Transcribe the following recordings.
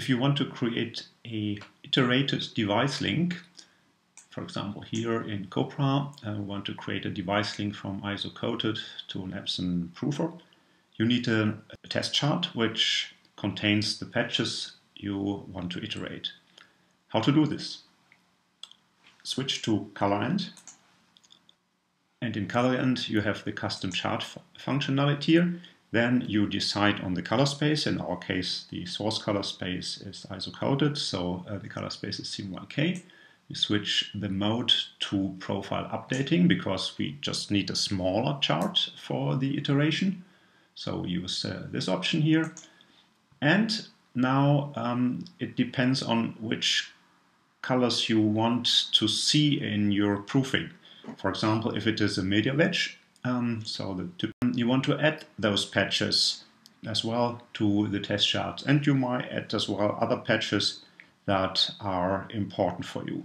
if you want to create a iterated device link, for example, here in CoPrA, uh, we want to create a device link from ISO coated to an Epson proofer. You need a, a test chart which contains the patches you want to iterate. How to do this? Switch to ColorAnt. And in ColorAnt, you have the custom chart functionality here. Then you decide on the color space. In our case, the source color space is ISO-coated, so uh, the color space is CMYK. We switch the mode to profile updating because we just need a smaller chart for the iteration. So we use uh, this option here. And now um, it depends on which colors you want to see in your proofing. For example, if it is a media wedge, um, so the, you want to add those patches as well to the test charts. And you might add as well other patches that are important for you.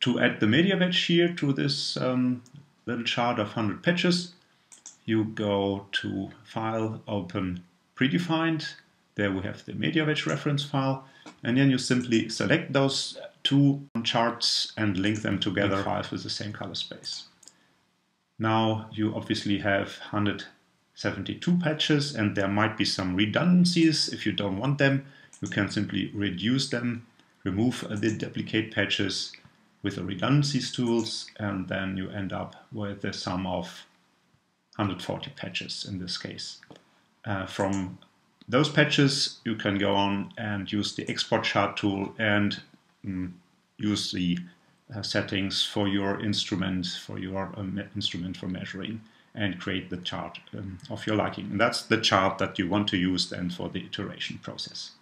To add the media wedge here to this um, little chart of 100 patches, you go to File, Open Predefined. There we have the media wedge reference file. And then you simply select those two charts and link them together files with the same color space. Now you obviously have 172 patches and there might be some redundancies. If you don't want them, you can simply reduce them, remove the duplicate patches with the redundancies tools, and then you end up with a sum of 140 patches in this case. Uh, from those patches, you can go on and use the export chart tool and mm, use the uh, settings for your instrument, for your um, instrument for measuring, and create the chart um, of your liking. And that's the chart that you want to use then for the iteration process.